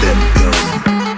them dumb.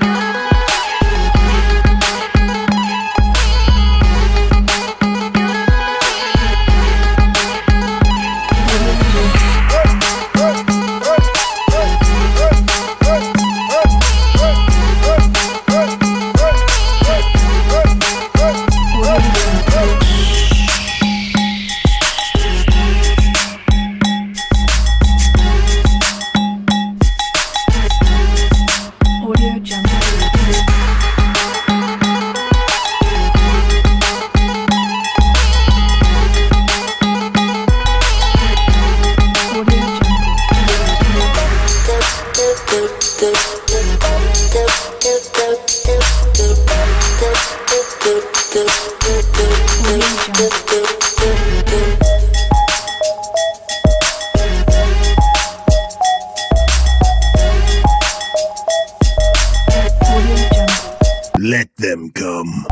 Let them come.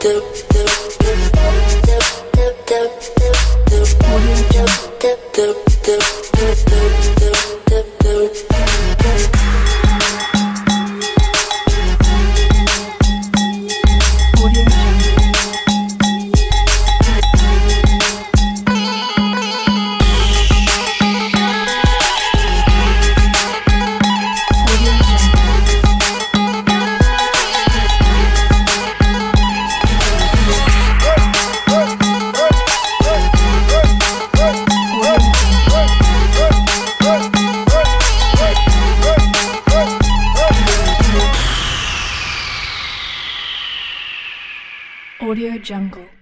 the Audio Jungle.